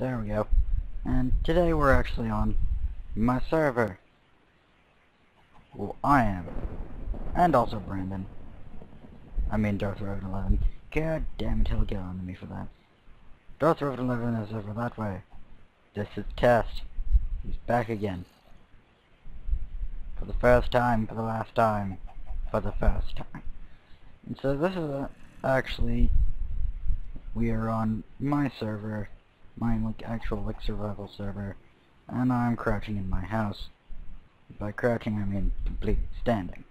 There we go. And today we're actually on my server. Well, I am. And also Branden. I mean Darth Revan 11. God damn it, he'll get on to me for that. Darth Revan 11 is over that way. This is Test. He's back again. For the first time, for the last time, for the first time. And so this is a, actually, we are on my server, my like actual like survival server, and I'm crouching in my house. By crouching I mean completely standing.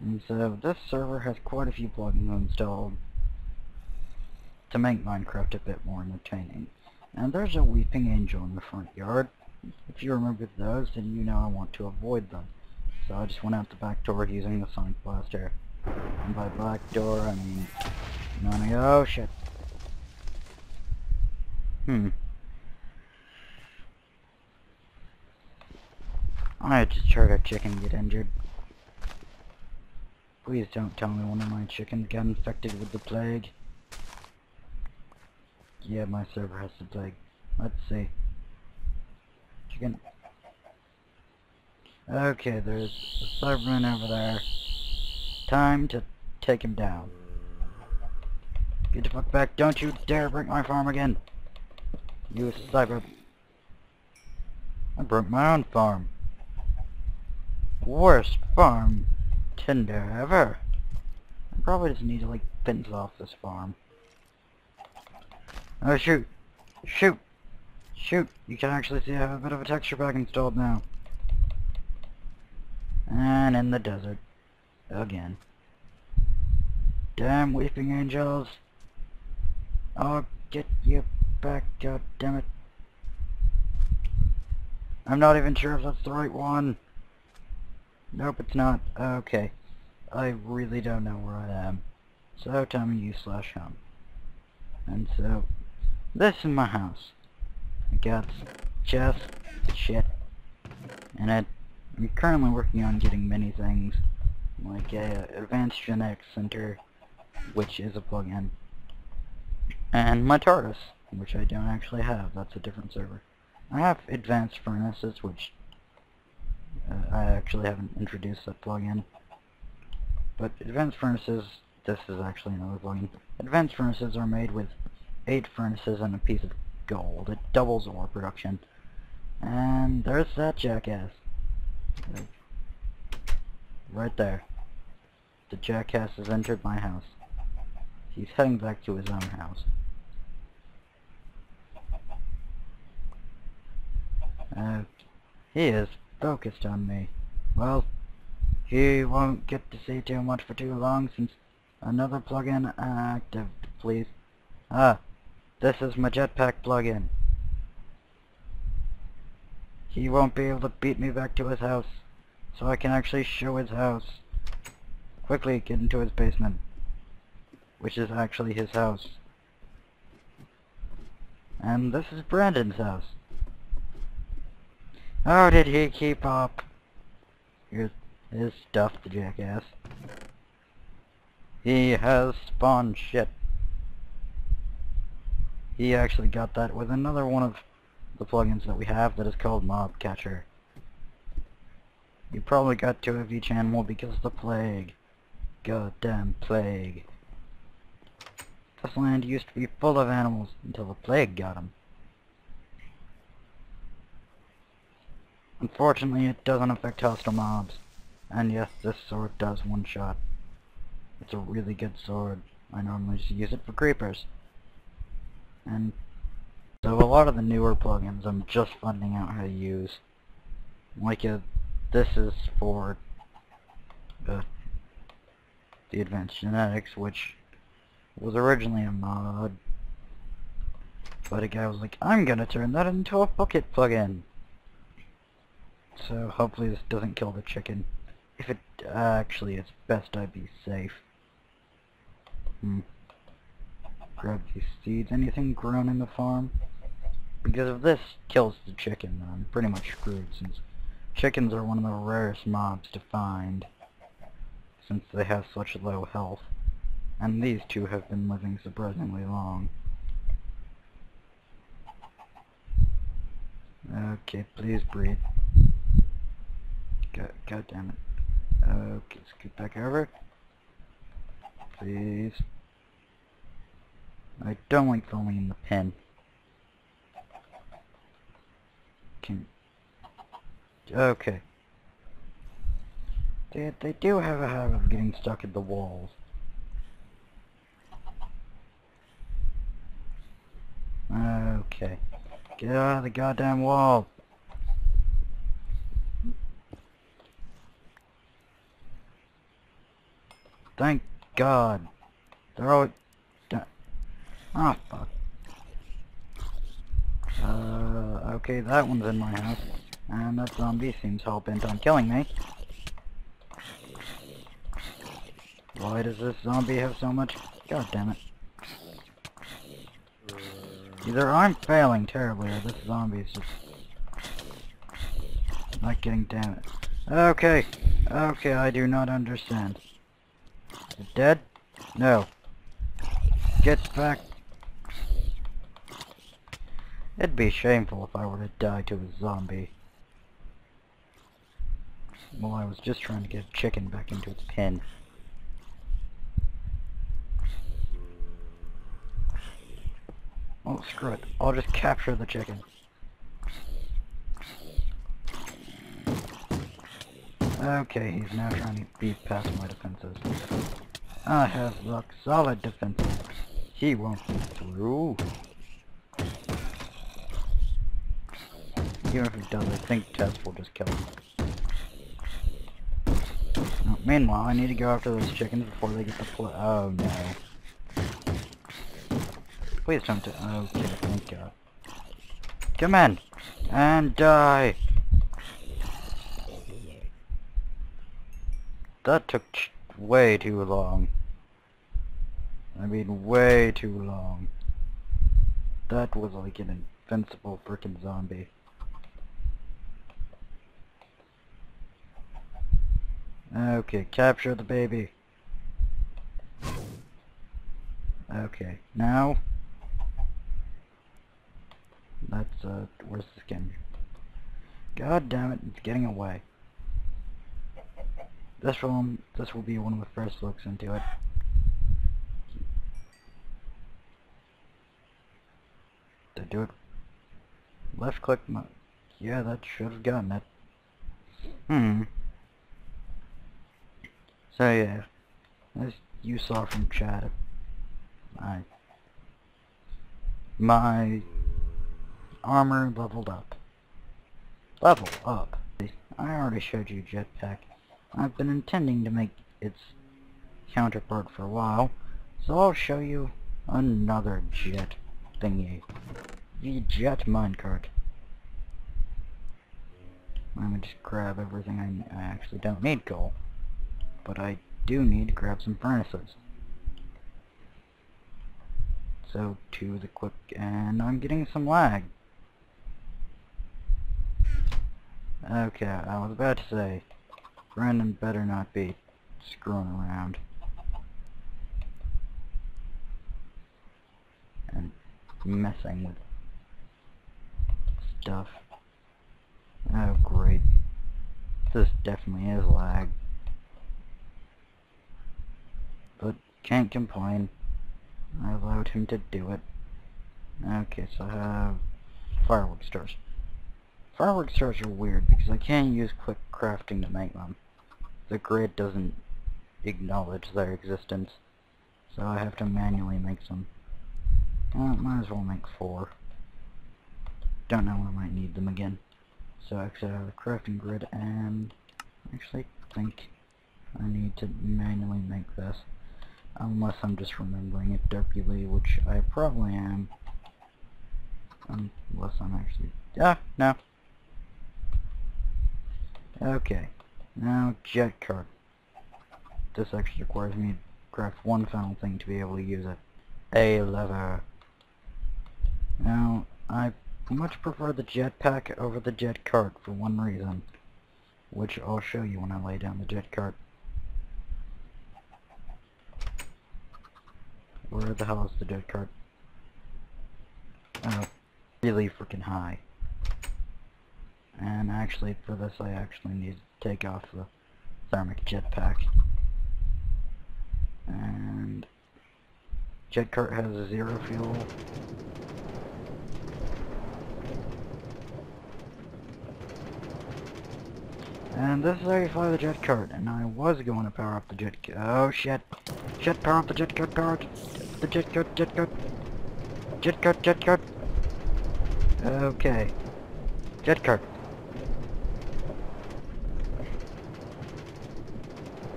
And so this server has quite a few plugins installed to make Minecraft a bit more entertaining. And there's a weeping angel in the front yard. If you remember those, then you know I want to avoid them. So I just went out the back door using the Sonic Blaster. And by back door, I mean... None of oh shit. Hmm. I just heard a chicken get injured. Please don't tell me one of my chickens got infected with the plague. Yeah, my server has the plague. Let's see. Chicken. Okay, there's a Cyberman over there. Time to take him down. Get the fuck back. Don't you dare break my farm again. You cyber... I broke my own farm. Worst farm tender ever. I probably just need to like fence off this farm. Oh shoot! Shoot! Shoot! You can actually see I have a bit of a texture pack installed now. And in the desert. Again. Damn weeping angels! I'll get you back, god damn it. I'm not even sure if that's the right one. Nope, it's not. Okay. I really don't know where I am. So tell me you slash home. And so, this is my house. I got just shit in it. I'm currently working on getting many things, like a Advanced Genetics Center, which is a plugin, and my TARDIS, which I don't actually have. That's a different server. I have Advanced Furnaces, which uh, I actually haven't introduced that plugin. But Advanced Furnaces, this is actually another plugin. Advanced Furnaces are made with 8 furnaces and a piece of gold. It doubles ore production. And there's that jackass. Right there. The jackass has entered my house. He's heading back to his own house. Uh, he is focused on me. Well, he won't get to see too much for too long since another plugin active, please. Ah, this is my jetpack plugin. He won't be able to beat me back to his house, so I can actually show his house. Quickly get into his basement, which is actually his house. And this is Branden's house. How did he keep up? His stuff, the jackass. He has spawned shit. He actually got that with another one of the plugins that we have that is called Mob Catcher. You probably got two of each animal because of the plague. Goddamn plague. This land used to be full of animals until the plague got them. Unfortunately, it doesn't affect hostile mobs. And yes, this sword does one shot. It's a really good sword. I normally just use it for creepers. And so a lot of the newer plugins I'm just finding out how to use. Like a, uh, this is for uh, the Advanced Genetics, which was originally a mod. But a guy was like, I'm gonna turn that into a Bukkit plugin. So hopefully this doesn't kill the chicken. If it uh, actually it's best I be safe. Hmm. Grab these seeds. Anything grown in the farm? Because if this kills the chicken, then I'm pretty much screwed since chickens are one of the rarest mobs to find since they have such low health. And these two have been living surprisingly long. Okay, please breathe. God, God damn it. Okay, scoot back over. Please. I don't like falling in the pen. Can... Okay. They, they do have a habit of getting stuck at the walls. Okay. Get out of the goddamn wall. Thank God. They're all... Ah, fuck. Uh, okay, that one's in my house. And that zombie seems hell-bent on killing me. Why does this zombie have so much... God damn it. Either I'm failing terribly or this zombie is just... Not getting damn it. Okay. Okay, I do not understand. Dead? No. Get back. It'd be shameful if I were to die to a zombie. Well, I was just trying to get a chicken back into its pen. Oh, screw it. I'll just capture the chicken. Okay, he's now trying to beat past my defenses. I have rock solid defenses. He won't get through. Even if he does, I think Tess will just kill him. Meanwhile, I need to go after those chickens before they get the pl- Oh no. Please don't do- Okay, thank god. Come in! And die! That took way too long. I mean, way too long. That was like an invincible freaking zombie. Okay, capture the baby. Okay, now... That's, uh, where's the skin? God damn it, it's getting away. This will, this will be one of the first looks into it. To do it. Left click, my... yeah, that should have gotten it. Hmm. So yeah, as you saw from chat, my my armor leveled up. Level up. I already showed you jetpack. I've been intending to make its counterpart for a while, so I'll show you another jet thingy. The jet minecart. Let me just grab everything I, I actually don't need coal but I do need to grab some furnaces. So to the quick, and I'm getting some lag. Okay, I was about to say, Branden better not be screwing around. And messing with stuff. Oh great. This definitely is lag. but can't complain. I allowed him to do it. Okay, so I have fireworks stars. Fireworks stars are weird because I can't use quick crafting to make them. The grid doesn't acknowledge their existence, so I have to manually make some. Well, might as well make four. Don't know I might need them again. So I exit out of the crafting grid and actually think I need to manually make this. Unless I'm just remembering it derpily, which I probably am. Unless I'm actually... Ah, no. Okay. Now, jet cart. This actually requires me to craft one final thing to be able to use it. A lever. Now, I much prefer the jetpack over the jet cart for one reason. Which I'll show you when I lay down the jet cart. Where the hell is the jet cart? Oh, really freaking high. And actually, for this, I actually need take off the thermic jetpack. And jet cart has zero fuel. And this is how you fly the jet cart, and I was going to power up the jet Oh shit. Shit, power up the jet cart, power up the jet cart, jet cart. Jet cart, jet cart. Okay. Jet cart.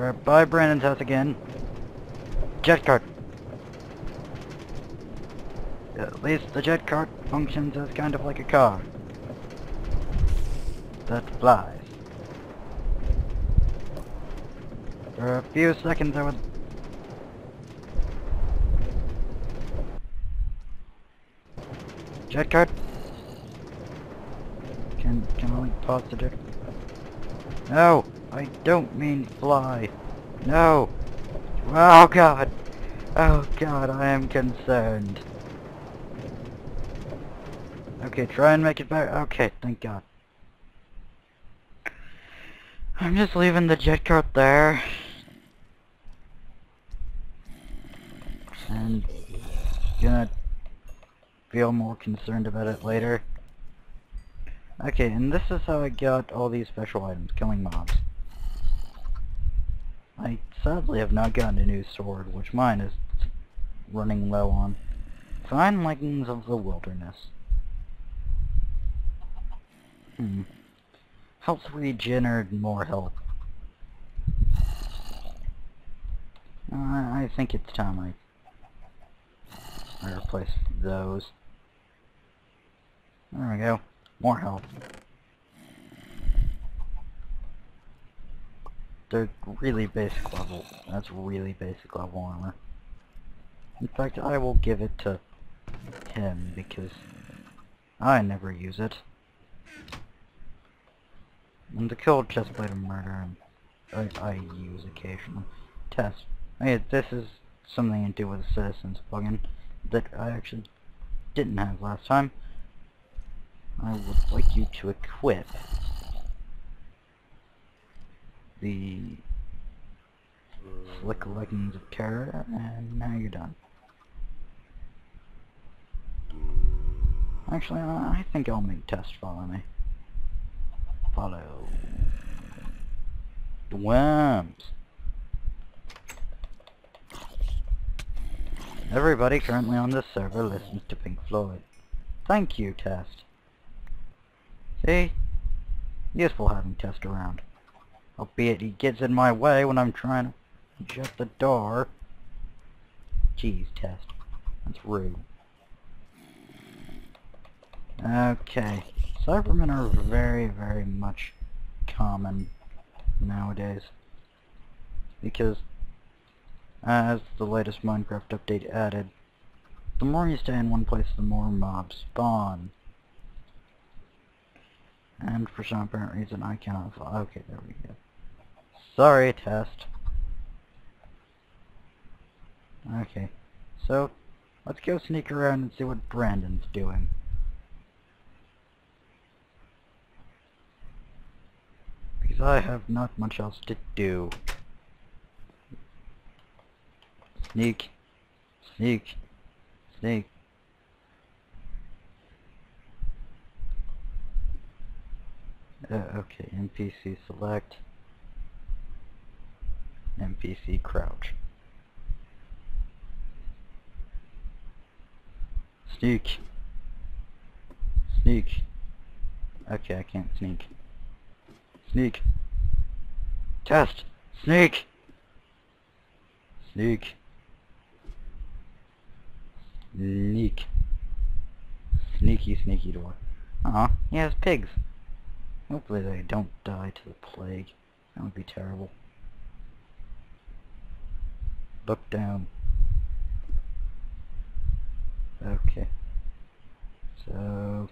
We're by Branden's house again. Jet cart. At least the jet cart functions as kind of like a car. That flies. For a few seconds I would... Jet cart? Can, can I pause the jet? No! I don't mean fly. No! Oh god! Oh god, I am concerned. Okay, try and make it back. Okay, thank god. I'm just leaving the jet cart there. and gonna feel more concerned about it later. Okay, and this is how I got all these special items, killing mobs. I sadly have not gotten a new sword, which mine is running low on. Fine Leggings of the Wilderness. Hmm. Helps regenerate more health. Uh, I think it's time I I replace those. There we go. More health. They're really basic level. That's really basic level armor. In fact, I will give it to him because I never use it. And the kill chestplate of murder um, I, I use occasionally. Test. Hey, this is something to do with the citizens plugin that I actually didn't have last time. I would like you to equip the Slick Leggings of Terror, and now you're done. Actually, uh, I think I'll make test follow me. Follow. The worms. Everybody currently on this server listens to Pink Floyd. Thank you, Test. See? Useful having Test around. Albeit he gets in my way when I'm trying to shut the door. Jeez, Test. That's rude. Okay. Cybermen are very, very much common nowadays. Because as the latest Minecraft update added, the more you stay in one place, the more mobs spawn. And for some apparent reason, I cannot. Okay, there we go. Sorry, test. Okay, so let's go sneak around and see what Branden's doing. Because I have not much else to do. Sneak. Sneak. Sneak. Uh, okay, NPC select. NPC crouch. Sneak. Sneak. Okay, I can't sneak. Sneak. Test. Sneak. Sneak. Sneak. Sneaky, sneaky door. Aw, he has pigs. Hopefully they don't die to the plague. That would be terrible. Look down. Okay. So,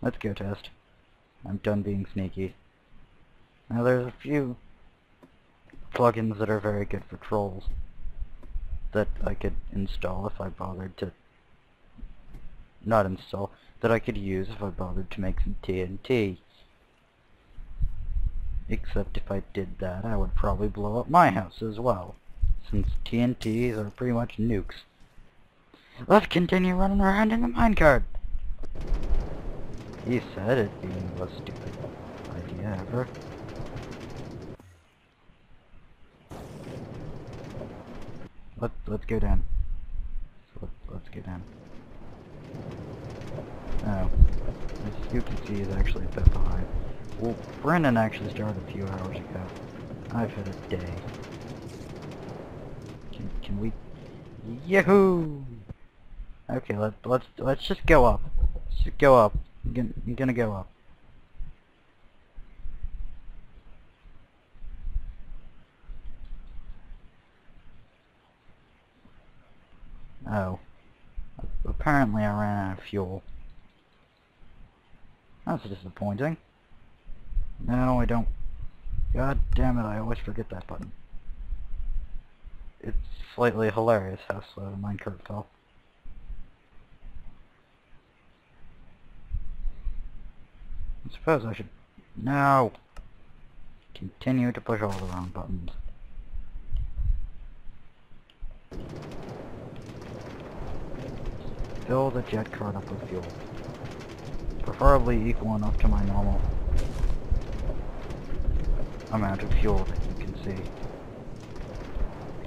let's go test. I'm done being sneaky. Now there's a few plugins that are very good for trolls that I could install if I bothered to not install, that I could use if I bothered to make some TNT. Except if I did that, I would probably blow up my house as well. Since TNTs are pretty much nukes. Let's continue running around in the minecart! He said it'd be the stupid idea ever. Let, let's go down. Let, let's go down. Oh. As you can see, is actually a bit behind. Well, Branden actually started a few hours ago. I've had a day. Can, can we... Yahoo! Okay, let, let's let's just go up. Just go up. You're gonna go up. Oh. Apparently I ran out of fuel. That's disappointing. No, I don't. God damn it, I always forget that button. It's slightly hilarious how slow the minecart fell. I suppose I should... No! Continue to push all the wrong buttons. Fill the jet cart up with fuel. Preferably equal enough to my normal amount of fuel that you can see.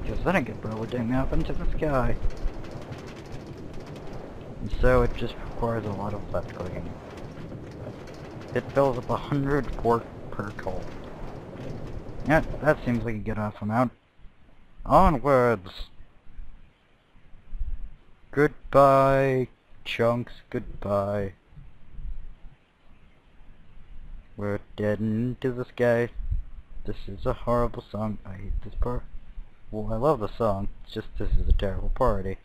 Because then it could probably up into the sky. And so it just requires a lot of left clicking. It fills up a hundred quart per coal. Yeah, that seems like a good enough amount. Onwards! Goodbye, chunks, goodbye. We're dead into the sky. This is a horrible song. I hate this part. Well, I love the song. Just this is a terrible party.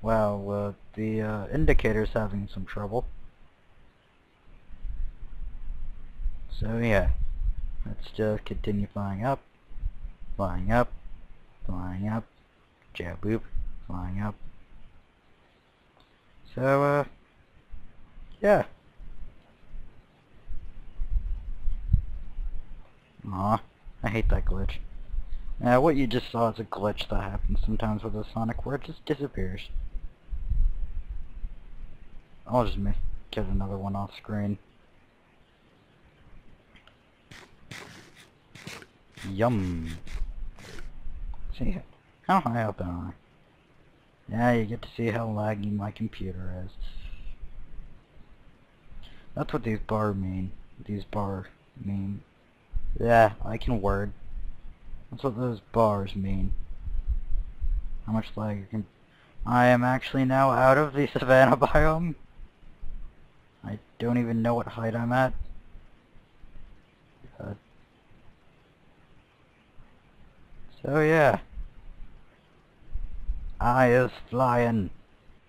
Wow, uh, the uh, indicator's having some trouble. So yeah, let's just continue flying up, flying up, flying up, jaboop, flying up. So, uh, yeah. Aw, I hate that glitch. Now, what you just saw is a glitch that happens sometimes with the Sonic where it just disappears. I'll just make, get another one off screen. Yum. See, how high up am I? Yeah, you get to see how laggy my computer is. That's what these bar mean. These bar mean. Yeah, I can word. That's what those bars mean. How much lag can... I am actually now out of the savanna biome. I don't even know what height I'm at. Uh, so yeah. I is flying.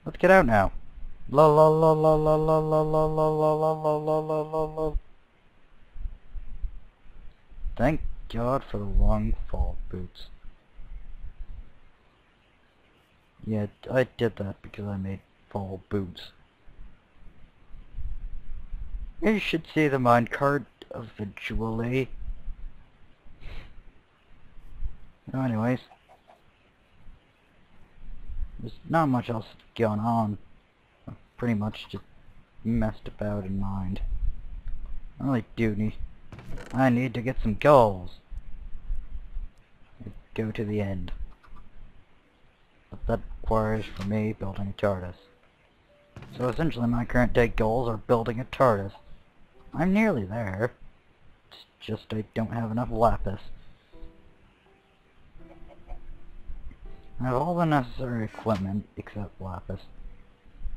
Let's get out now. La la la la la la la la la la la la la la la God for the long fall boots. Yeah, I did that because I made fall boots. You should see the minecart eventually. anyways. There's not much else going on. I've pretty much just messed about in mind. I really do need I need to get some goals. Go to the end. But that requires for me building a TARDIS. So essentially my current day goals are building a TARDIS. I'm nearly there. It's just I don't have enough lapis. I have all the necessary equipment except lapis.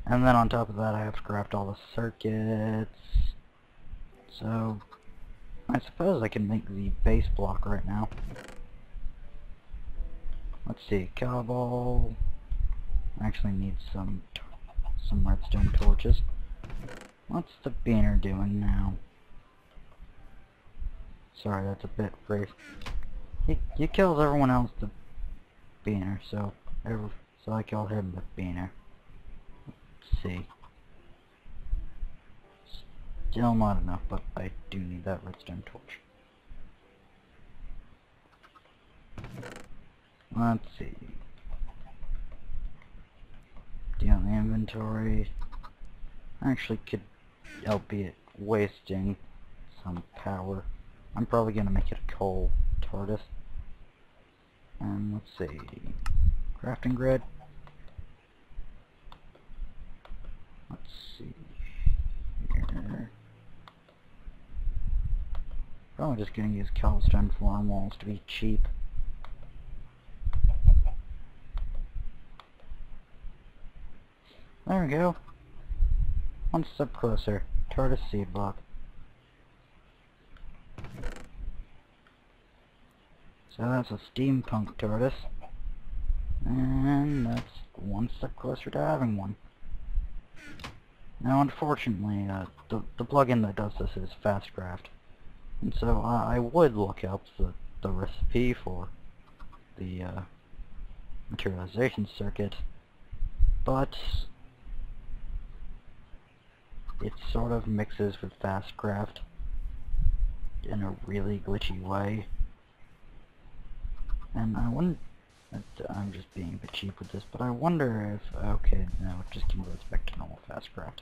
And then on top of that I have to craft all the circuits. So I suppose I can make the base block right now. Let's see, cobble. I actually need some some redstone torches. What's the beaner doing now? Sorry, that's a bit brief. He, he kills everyone else the beaner, so every, so I kill him with beaner. Let's see. Still not enough, but I do need that redstone torch. Let's see. The inventory. Actually could, albeit wasting some power. I'm probably gonna make it a coal TARDIS. And let's see. Crafting grid. Let's see. Here. Probably just gonna use cobblestone farm walls to be cheap. There we go. One step closer. TARDIS seed block. So that's a steampunk TARDIS. And that's one step closer to having one. Now unfortunately, uh, the, the plugin that does this is Fastcraft. And so uh, I would look up the, the recipe for the uh, materialization circuit, but it sort of mixes with Fastcraft in a really glitchy way. And I wouldn't uh, I'm just being a bit cheap with this, but I wonder if, okay, now it just converts back to normal Fastcraft.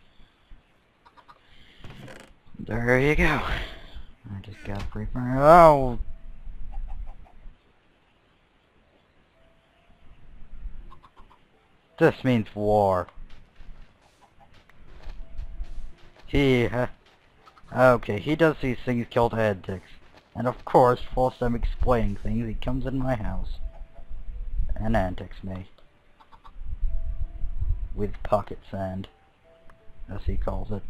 There you go. I just got a fire. Oh! This means war. He, okay, he does these things called antics. And of course, whilst I'm explaining things, he comes in my house and antics me. With pocket sand, as he calls it.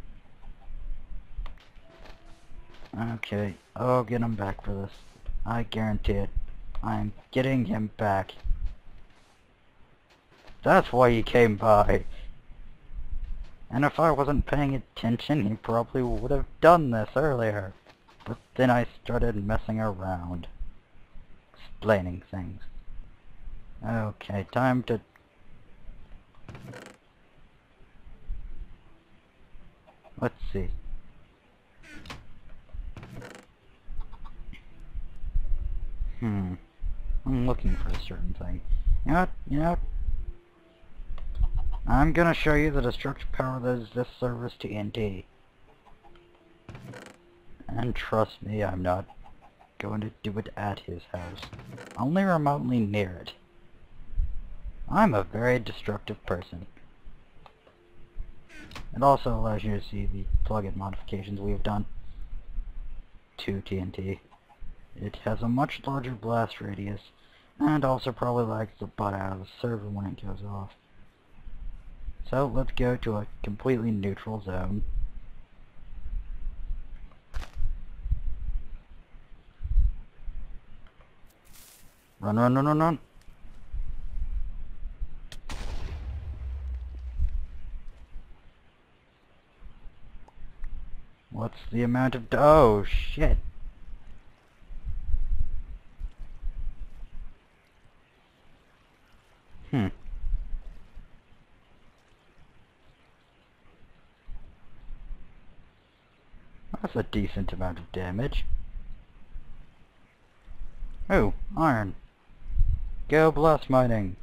Okay, I'll get him back for this. I guarantee it. I'm getting him back. That's why he came by. And if I wasn't paying attention, he probably would have done this earlier. But then I started messing around. Explaining things. Okay, time to... Let's see. Hmm. I'm looking for a certain thing. You know what? You know what? I'm gonna show you the destructive power that is this server's TNT. And trust me, I'm not going to do it at his house. Only remotely near it. I'm a very destructive person. It also allows you to see the plugin modifications we have done to TNT. It has a much larger blast radius, and also probably lags the butt out of the server when it goes off. So let's go to a completely neutral zone. Run, run, run, run, run. What's the amount of... Oh, shit. Hmm. That's a decent amount of damage. Oh, iron. Go blast mining.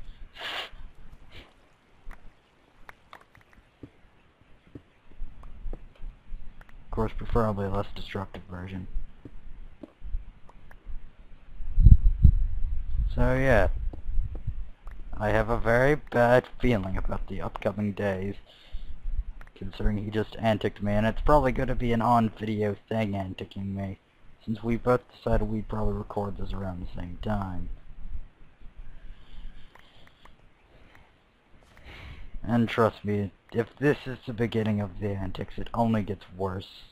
Of course, preferably a less destructive version. So yeah, I have a very bad feeling about the upcoming days, considering he just anticked me, and it's probably going to be an on-video thing anticking me, since we both decided we'd probably record this around the same time. And trust me, if this is the beginning of the antics, it only gets worse.